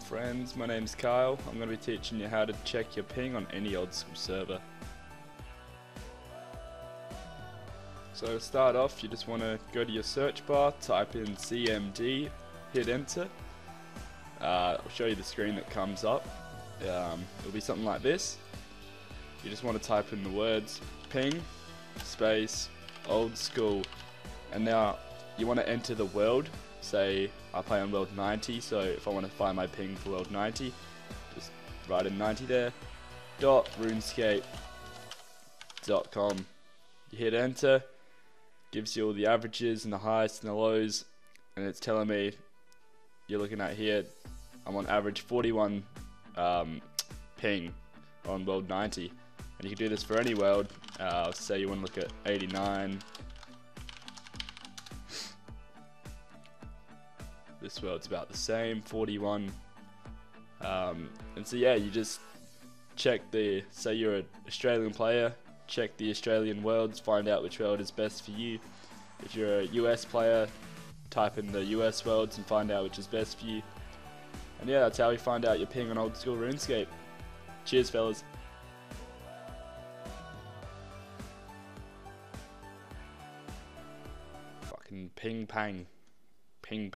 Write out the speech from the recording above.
friends, my name's Kyle. I'm going to be teaching you how to check your ping on any old school server. So to start off, you just want to go to your search bar, type in CMD, hit enter. Uh, I'll show you the screen that comes up. Um, it'll be something like this. You just want to type in the words ping, space, old school, and now you want to enter the world say I play on world 90, so if I want to find my ping for world 90, just write in 90 there. Dot RuneScape dot com. You hit enter, gives you all the averages and the highs and the lows, and it's telling me you're looking at here. I'm on average 41 um, ping on world 90, and you can do this for any world. Uh, say you want to look at 89, This world's about the same, 41. Um, and so yeah, you just check the, say you're an Australian player, check the Australian worlds, find out which world is best for you. If you're a US player, type in the US worlds and find out which is best for you. And yeah, that's how we find out your ping on old school RuneScape. Cheers, fellas. Fucking ping pang. Ping.